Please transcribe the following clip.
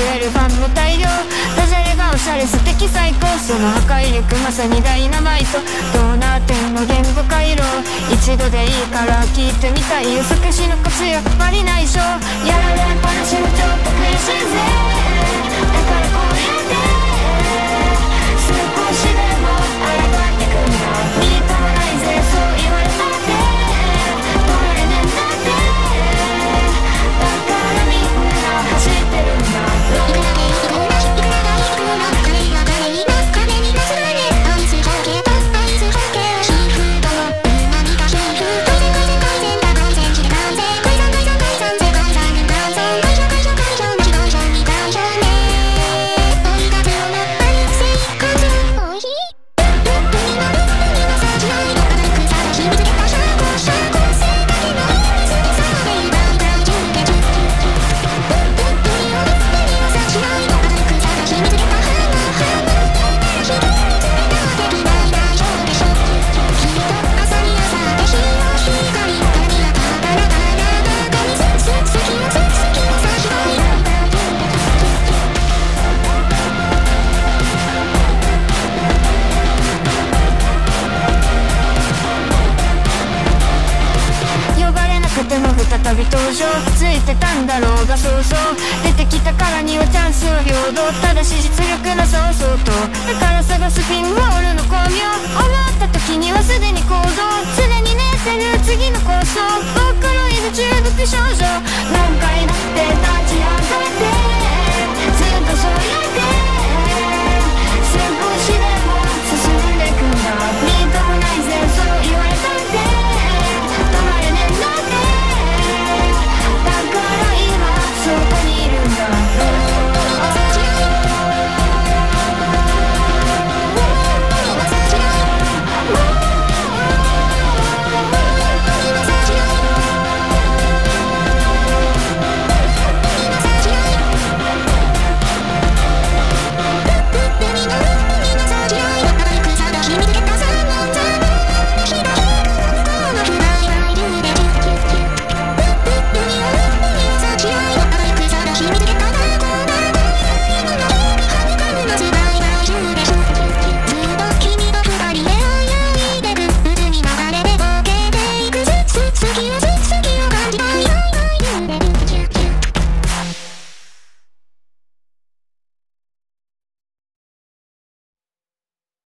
れるファンも大量。ダジャレがおしゃれ素敵最高。その破壊力まさにダイナマイト。どうなってもの言語回路一度でいいから聞いてみたい。予測しの価値やっぱりないしょやら再び登場ついてたんだろうがそう想う出てきたからにはチャンスは平等ただし実力のさをとだから探すピンボールの巧妙